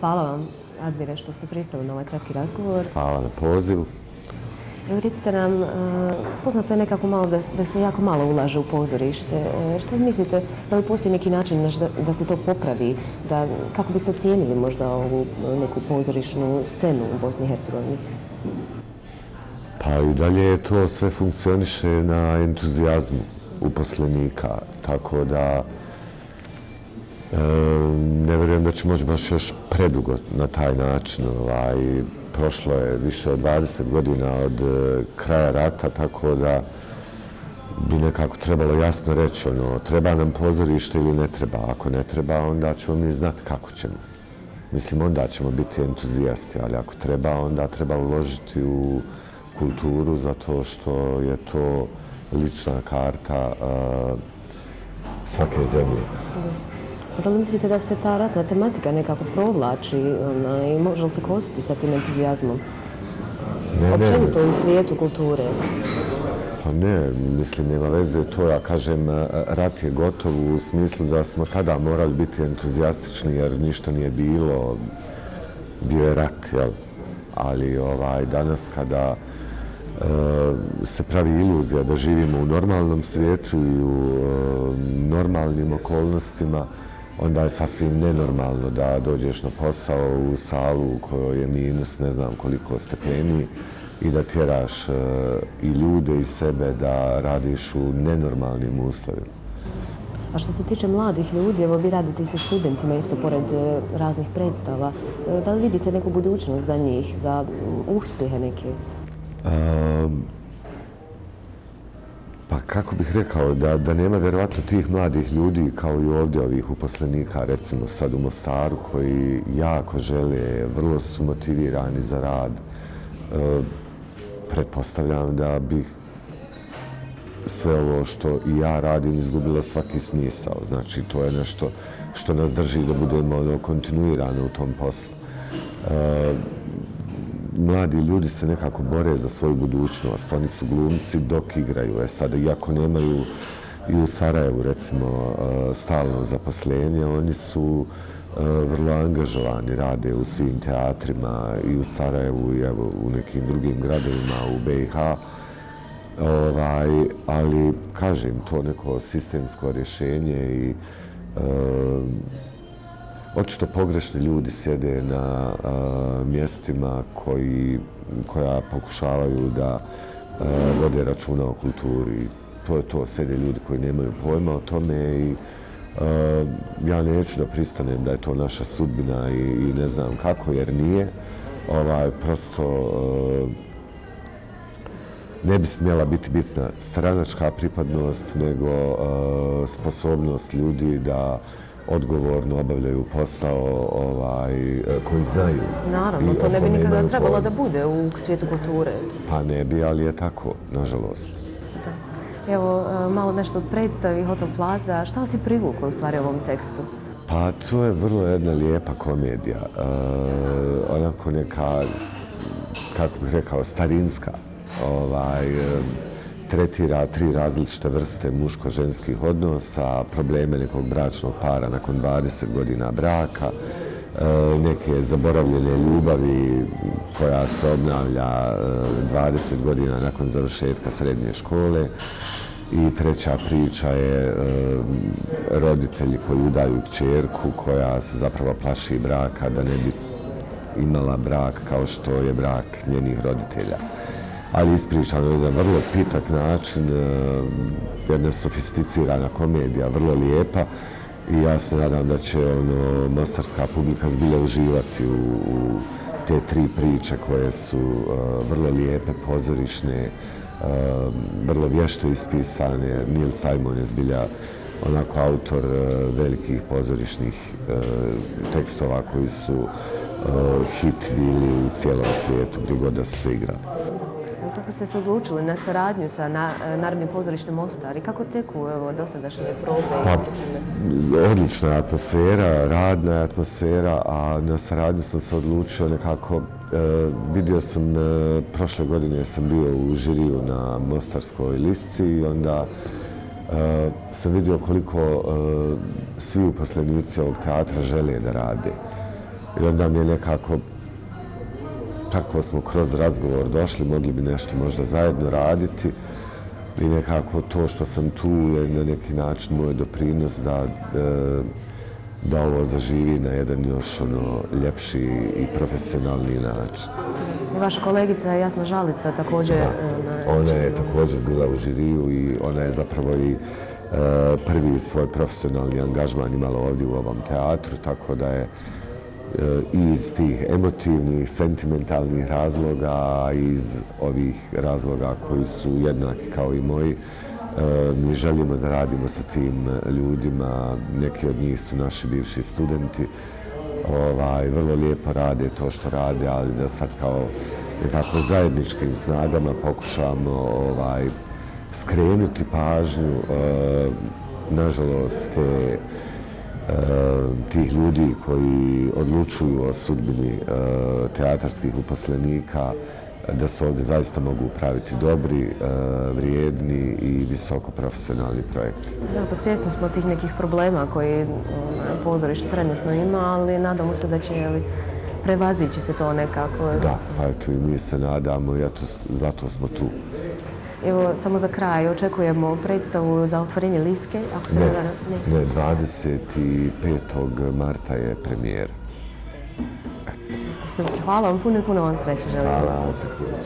Hvala vam, Admire, što ste pristali na ovaj kratki razgovor. Hvala na pozivu. Evo, recite nam, e, poznato je nekako malo da, da se jako malo ulaže u pozorište. E, Što mislite, da li postoji neki način da, da se to popravi? Da, kako biste ocijenili možda ovu neku pozorišnu scenu u Bosni i Hercegovini? Pa i dalje to sve funkcioniše na entuzijazmu uposlenika, tako da ne vjerujem da će moći baš još predugo na taj način. Ovaj, prošlo je više od 20 godina od e, kraja rata, tako da bi nekako trebalo jasno reći ono, treba nam pozorište ili ne treba. Ako ne treba, onda ćemo mi znati kako ćemo. Mislim, onda ćemo biti entuzijasti, ali ako treba, onda treba uložiti u kulturu zato što je to lična karta uh, svake zemlje. Da li mislite da se ta ratna tematika nekako provlači ona, i može li se kositi sa tim entuzijazmom? Ne, Općenito u svijetu kulture. Pa ne, mislim, nema veze to. Ja kažem, uh, rat je gotov u smislu da smo tada morali biti entuzijastični jer ništa nije bilo. Bio je rat, jel? Ali ovaj, danas kada uh, se pravi iluzija da živimo u normalnom svijetu i u uh, normalnim okolnostima, onda je sasvim nenormalno da dođeš na posao u salu u kojoj je minus ne znam koliko stepeni i da tjeraš uh, i ljude i sebe da radiš u nenormalnim uslovima. A što se tiče mladih ljudi, evo vi radite i sa studentima isto pored e, raznih predstava. E, Da li vidite neku budućnost za njih, za uspjehe neke? Um, pa kako bih rekao, da, da nema vjerovatno tih mladih ljudi kao i ovdje ovih uposlenika, recimo sad u Mostaru, koji jako žele, vrlo su motivirani za rad. E, pretpostavljam da bih sve ovo što i ja radim izgubilo svaki smisao. Znači, to je nešto što nas drži da budemo ono, kontinuirani u tom poslu. E, mladi ljudi se nekako bore za svoju budućnost. Oni su glumci dok igraju. E sad, iako nemaju i u Sarajevu, recimo, e, stalno zaposlenje, oni su e, vrlo angažovani, rade u svim teatrima i u Sarajevu i evo, u nekim drugim gradovima u BiH. Ovaj, ali, kažem, to neko sistemsko rješenje i e, očito pogrešni ljudi sjede na a, mjestima koji, koja pokušavaju da a, vode računa o kulturi. To je to, sjede ljudi koji nemaju pojma o tome i a, ja neću da pristanem da je to naša sudbina i, i ne znam kako, jer nije. Ovaj, prosto ne bi smjela biti bitna stranačka pripadnost, nego sposobnost ljudi da odgovorno obavljaju posao ovaj, koji znaju. Naravno, to ne bi nikada trebalo da bude u svijetu kulture. Pa ne bi, ali je tako, nažalost. Da. Evo, e, malo nešto od predstavi Hotel Plaza. Šta vas je privuklo u stvari ovom tekstu? Pa to je vrlo jedna lijepa komedija. E, onako neka, kako bih rekao, starinska. Ovaj, e, tretira tri različite vrste muško-ženskih odnosa, probleme nekog bračnog para nakon 20 godina braka, e, neke zaboravljene ljubavi koja se obnavlja e, 20 godina nakon završetka srednje škole. I treća priča je e, roditelji koji udaju kćerku koja se zapravo plaši braka da ne bi imala brak kao što je brak njenih roditelja ali ispričano na vrlo pitak način, eh, jedna sofisticirana komedija, vrlo lijepa i ja se nadam da će ono, mostarska publika zbilja uživati u, u te tri priče koje su uh, vrlo lijepe, pozorišne, uh, vrlo vješto ispisane. Neil Simon je zbilja onako autor uh, velikih pozorišnih tekstova koji su hit bili u cijelom svijetu gdje god da su igrali. Kako ste se odlučili na saradnju sa na, Narodnim pozorištem Mostar i kako teku evo, dosadašnje probe? Pa, odlična je atmosfera, radna je atmosfera, a na saradnju sam se odlučio nekako, e, vidio sam, e, prošle godine sam bio u žiriju na Mostarskoj lisci i onda e, sam vidio koliko e, svi uposlenici ovog teatra žele da rade. I onda mi je nekako, tako smo kroz razgovor došli, mogli bi nešto možda zajedno raditi. I nekako to što sam tu je na neki način moj doprinos da, e, da ovo zaživi na jedan još ono ljepši i profesionalni način. Vaša kolegica Jasna Žalica također... e, na- Ona je također bila u žiriju i ona je zapravo i e, prvi svoj profesionalni angažman imala ovdje u ovom teatru, tako da je E, iz tih emotivnih, sentimentalnih razloga, iz ovih razloga koji su jednaki kao i moji, e, mi želimo da radimo sa tim ljudima, neki od njih su naši bivši studenti, ovaj, vrlo lijepo rade to što rade, ali da sad kao nekako zajedničkim snagama pokušamo ovaj, skrenuti pažnju, e, nažalost, te, tih ljudi koji odlučuju o sudbini e, teatarskih uposlenika, da se ovdje zaista mogu praviti dobri, e, vrijedni i visoko profesionalni projekti. Da, pa svjesni smo tih nekih problema koji ono, pozorište trenutno ima, ali nadamo se da će jeli, prevazići se to nekako. Da, pa eto i mi se nadamo i eto, zato smo tu. Evo, samo za kraj, očekujemo predstavu za otvorenje Liske, ako se ne, varam. Ne. ne, 25. marta je premijera. Hvala vam puno i puno vam sreće želim. Hvala, također.